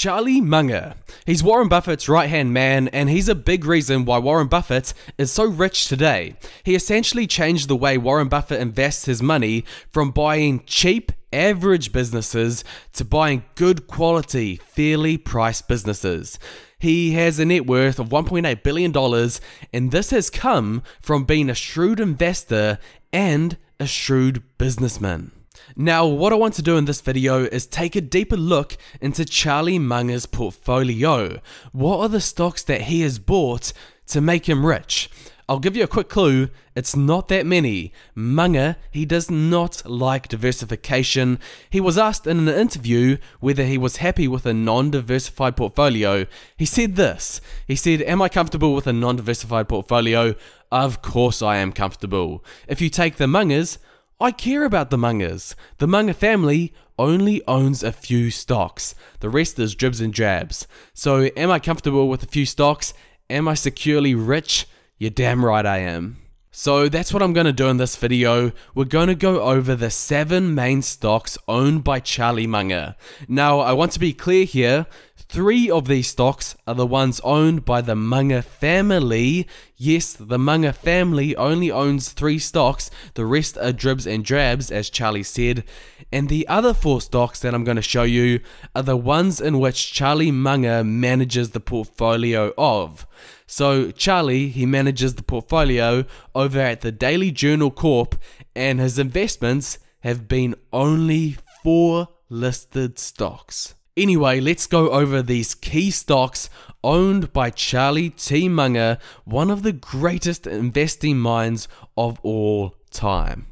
Charlie Munger. He's Warren Buffett's right hand man, and he's a big reason why Warren Buffett is so rich today. He essentially changed the way Warren Buffett invests his money from buying cheap, average businesses to buying good quality, fairly priced businesses. He has a net worth of $1.8 billion, and this has come from being a shrewd investor and a shrewd businessman. Now, what I want to do in this video is take a deeper look into Charlie Munger's portfolio. What are the stocks that he has bought to make him rich? I'll give you a quick clue, it's not that many. Munger, he does not like diversification. He was asked in an interview whether he was happy with a non diversified portfolio. He said this He said, Am I comfortable with a non diversified portfolio? Of course I am comfortable. If you take the Mungers, I care about the Mungers. The Munger family only owns a few stocks. The rest is dribs and drabs. So, am I comfortable with a few stocks? Am I securely rich? You're damn right I am. So that's what I'm going to do in this video. We're going to go over the 7 main stocks owned by Charlie Munger. Now, I want to be clear here, Three of these stocks are the ones owned by the Munger family. Yes, the Munger family only owns three stocks, the rest are dribs and drabs, as Charlie said. And the other four stocks that I'm going to show you are the ones in which Charlie Munger manages the portfolio of. So, Charlie, he manages the portfolio over at the Daily Journal Corp, and his investments have been only four listed stocks. Anyway, let's go over these key stocks owned by Charlie T. Munger, one of the greatest investing minds of all time.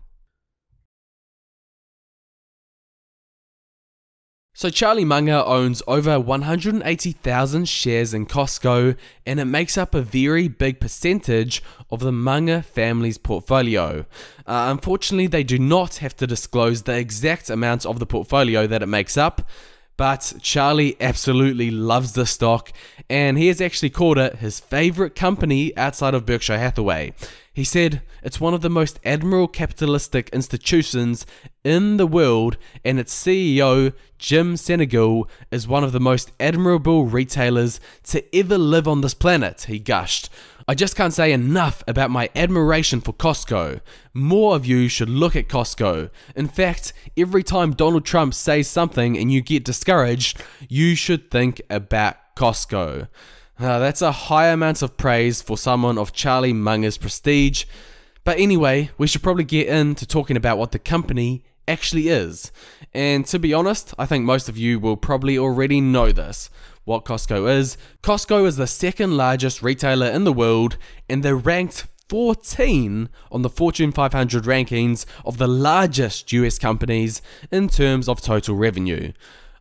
So Charlie Munger owns over 180,000 shares in Costco and it makes up a very big percentage of the Munger family's portfolio. Uh, unfortunately, they do not have to disclose the exact amount of the portfolio that it makes up, but Charlie absolutely loves the stock, and he has actually called it his favorite company outside of Berkshire Hathaway. He said it's one of the most admirable capitalistic institutions in the world, and its CEO, Jim Sinegal, is one of the most admirable retailers to ever live on this planet, he gushed. I just can't say enough about my admiration for Costco. More of you should look at Costco. In fact, every time Donald Trump says something and you get discouraged, you should think about Costco. Uh, that's a high amount of praise for someone of Charlie Munger's prestige. But anyway, we should probably get into talking about what the company actually is. And to be honest, I think most of you will probably already know this what Costco is. Costco is the second largest retailer in the world, and they're ranked 14 on the Fortune 500 rankings of the largest US companies in terms of total revenue.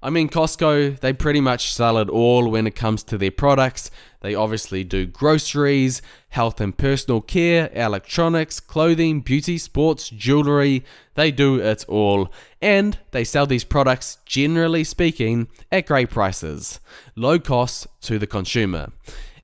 I mean, Costco, they pretty much sell it all when it comes to their products. They obviously do groceries, health and personal care, electronics, clothing, beauty, sports, jewelry. They do it all. And they sell these products, generally speaking, at great prices, low cost to the consumer.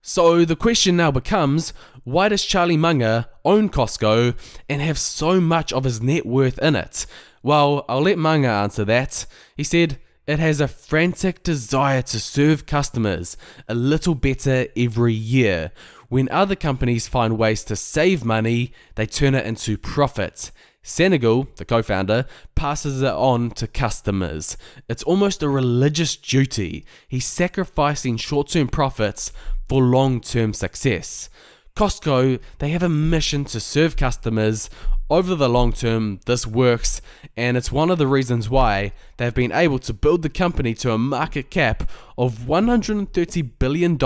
So the question now becomes why does Charlie Munger own Costco and have so much of his net worth in it? Well, I'll let Munger answer that. He said, it has a frantic desire to serve customers a little better every year. When other companies find ways to save money, they turn it into profit. Sinegal, the co founder, passes it on to customers. It's almost a religious duty. He's sacrificing short term profits for long term success. Costco, they have a mission to serve customers. Over the long term, this works, and it's one of the reasons why they've been able to build the company to a market cap of $130 billion.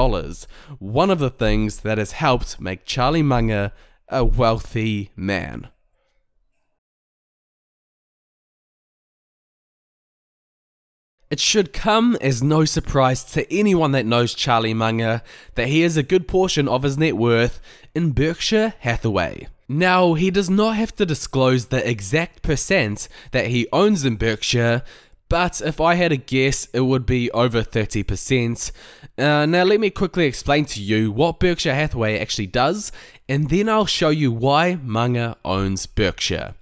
One of the things that has helped make Charlie Munger a wealthy man. It should come as no surprise to anyone that knows Charlie Munger that he has a good portion of his net worth in Berkshire Hathaway. Now, he does not have to disclose the exact percent that he owns in Berkshire, but if I had a guess, it would be over 30%. Uh, now, let me quickly explain to you what Berkshire Hathaway actually does, and then I'll show you why Munger owns Berkshire.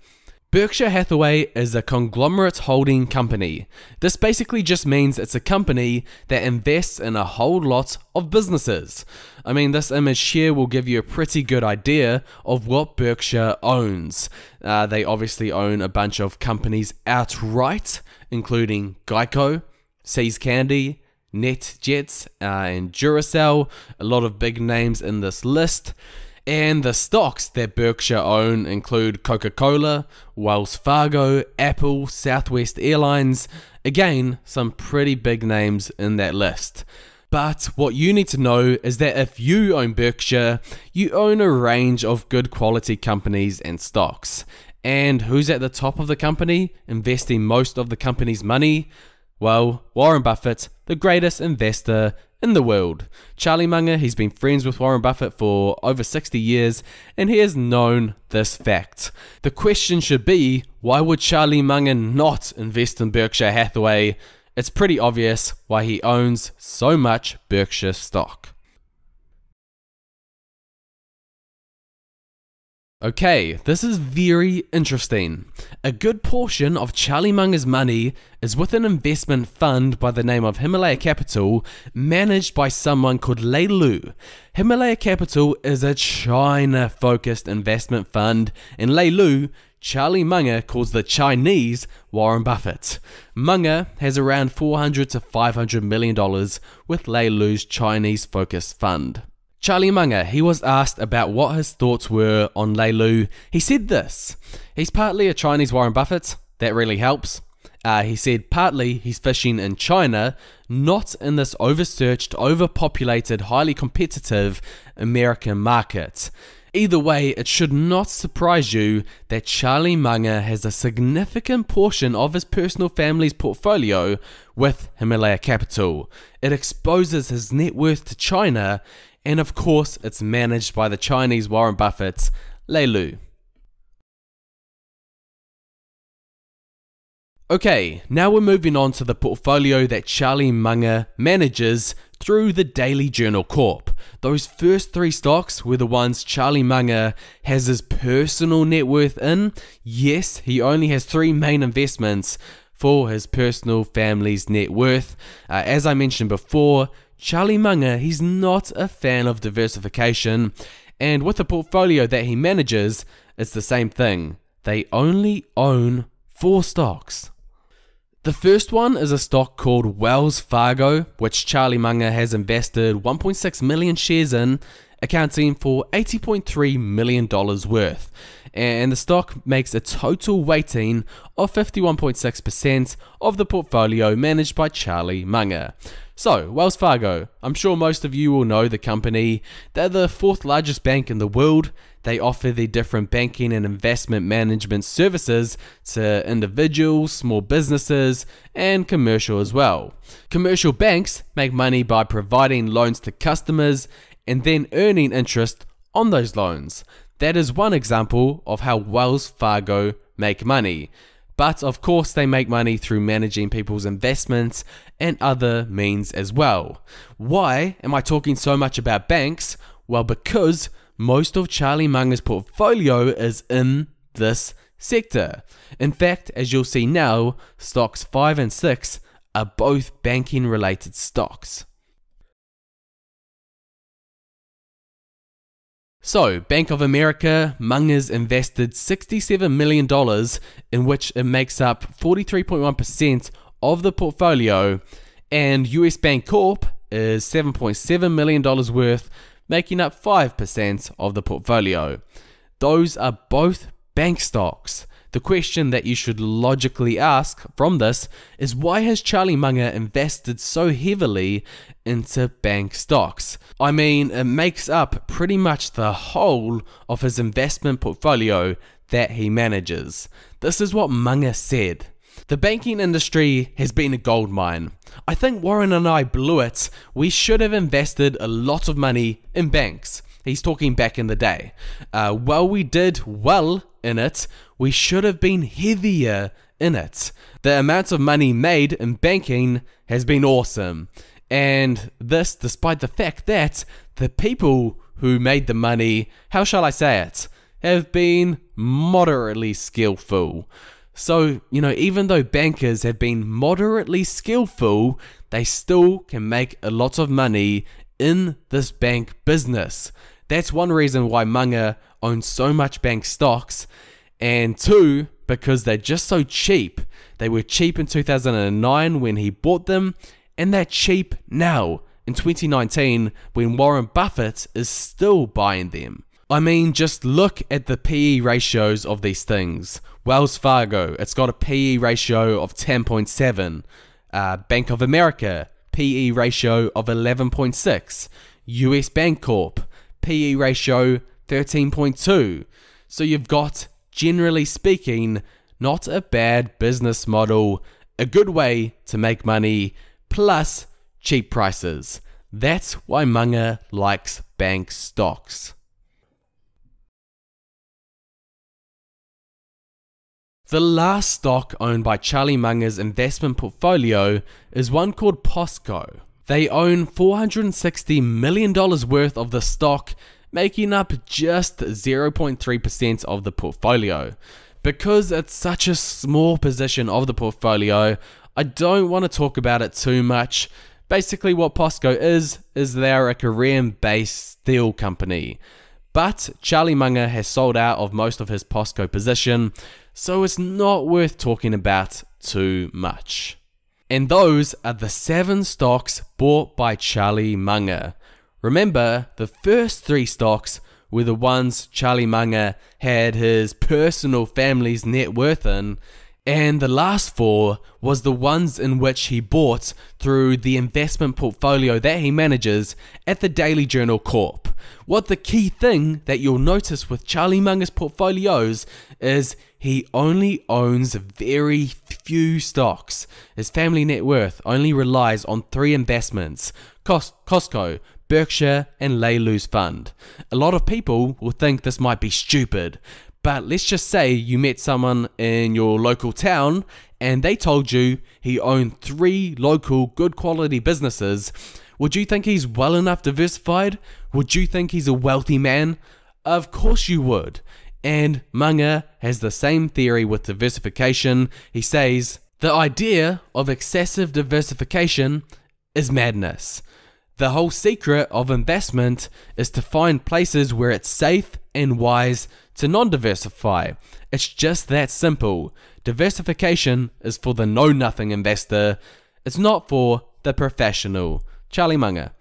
Berkshire Hathaway is a conglomerate holding company. This basically just means it's a company that invests in a whole lot of businesses. I mean, this image here will give you a pretty good idea of what Berkshire owns. Uh, they obviously own a bunch of companies outright, including Geico, See's Candy, NetJets, uh, and Duracell. A lot of big names in this list. And the stocks that Berkshire own include Coca Cola, Wells Fargo, Apple, Southwest Airlines. Again, some pretty big names in that list. But what you need to know is that if you own Berkshire, you own a range of good quality companies and stocks. And who's at the top of the company, investing most of the company's money? Well, Warren Buffett, the greatest investor in the world. Charlie Munger, he's been friends with Warren Buffett for over 60 years and he has known this fact. The question should be why would Charlie Munger not invest in Berkshire Hathaway? It's pretty obvious why he owns so much Berkshire stock. Okay, this is very interesting. A good portion of Charlie Munger's money is with an investment fund by the name of Himalaya Capital, managed by someone called Lei Lu. Himalaya Capital is a China focused investment fund, and Lei Lu, Charlie Munger calls the Chinese Warren Buffett. Munger has around 400 to 500 million dollars with Lei Lu's Chinese focused fund. Charlie Munger, he was asked about what his thoughts were on Lei Lu. He said this He's partly a Chinese Warren Buffett, that really helps. Uh, he said partly he's fishing in China, not in this oversearched, overpopulated, highly competitive American market. Either way, it should not surprise you that Charlie Munger has a significant portion of his personal family's portfolio with Himalaya Capital. It exposes his net worth to China and of course, it's managed by the Chinese Warren Buffett's Lei Lu. Okay, now we're moving on to the portfolio that Charlie Munger manages through the Daily Journal Corp. Those first three stocks were the ones Charlie Munger has his personal net worth in. Yes, he only has three main investments for his personal family's net worth. Uh, as I mentioned before, Charlie Munger, he's not a fan of diversification, and with the portfolio that he manages, it's the same thing. They only own four stocks. The first one is a stock called Wells Fargo, which Charlie Munger has invested 1.6 million shares in, accounting for $80.3 million worth. And the stock makes a total weighting of 51.6% of the portfolio managed by Charlie Munger. So, Wells Fargo, I'm sure most of you will know the company. They're the fourth largest bank in the world. They offer the different banking and investment management services to individuals, small businesses, and commercial as well. Commercial banks make money by providing loans to customers and then earning interest on those loans. That is one example of how Wells Fargo make money. But of course, they make money through managing people's investments and other means as well. Why am I talking so much about banks? Well, because most of Charlie Munger's portfolio is in this sector. In fact, as you'll see now, stocks 5 and 6 are both banking related stocks. So, Bank of America, Munger's invested $67 million, in which it makes up 43.1% of the portfolio, and US Bancorp is $7.7 million worth, making up 5% of the portfolio. Those are both bank stocks. The question that you should logically ask from this is why has Charlie Munger invested so heavily into bank stocks? I mean, it makes up pretty much the whole of his investment portfolio that he manages. This is what Munger said. The banking industry has been a gold mine. I think Warren and I blew it. We should have invested a lot of money in banks. He's talking back in the day. Uh, while we did well in it, we should have been heavier in it. The amount of money made in banking has been awesome. And this despite the fact that the people who made the money, how shall I say it, have been moderately skillful. So, you know, even though bankers have been moderately skillful, they still can make a lot of money in this bank business. That's one reason why Munger owns so much bank stocks. And two, because they're just so cheap. They were cheap in 2009 when he bought them, and they're cheap now in 2019 when Warren Buffett is still buying them. I mean, just look at the PE ratios of these things. Wells Fargo, it's got a PE ratio of 10.7. Uh, Bank of America, PE ratio of 11.6. US Bancorp, PE ratio 13.2. So you've got, generally speaking, not a bad business model, a good way to make money, plus cheap prices. That's why Munger likes bank stocks. The last stock owned by Charlie Munger's investment portfolio is one called POSCO. They own $460 million worth of the stock, making up just 0.3% of the portfolio. Because it's such a small position of the portfolio, I don't want to talk about it too much. Basically, what POSCO is, is they're a Korean based steel company. But Charlie Munger has sold out of most of his POSCO position, so it's not worth talking about too much. And those are the seven stocks bought by Charlie Munger. Remember, the first three stocks were the ones Charlie Munger had his personal family's net worth in, and the last four was the ones in which he bought through the investment portfolio that he manages at the Daily Journal Corp. What the key thing that you'll notice with Charlie Munger's portfolios is he only owns very few stocks. His family net worth only relies on three investments Costco, Berkshire, and Lei Lu's fund. A lot of people will think this might be stupid, but let's just say you met someone in your local town and they told you he owned three local good quality businesses. Would you think he's well enough diversified? Would you think he's a wealthy man? Of course you would. And Munger has the same theory with diversification. He says, the idea of excessive diversification is madness. The whole secret of investment is to find places where it's safe and wise to non diversify. It's just that simple. Diversification is for the know nothing investor, it's not for the professional. Charlie Munger.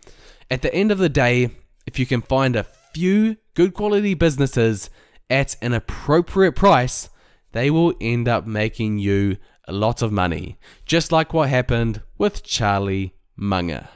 At the end of the day, if you can find a few good quality businesses at an appropriate price, they will end up making you a lot of money, just like what happened with Charlie Munger.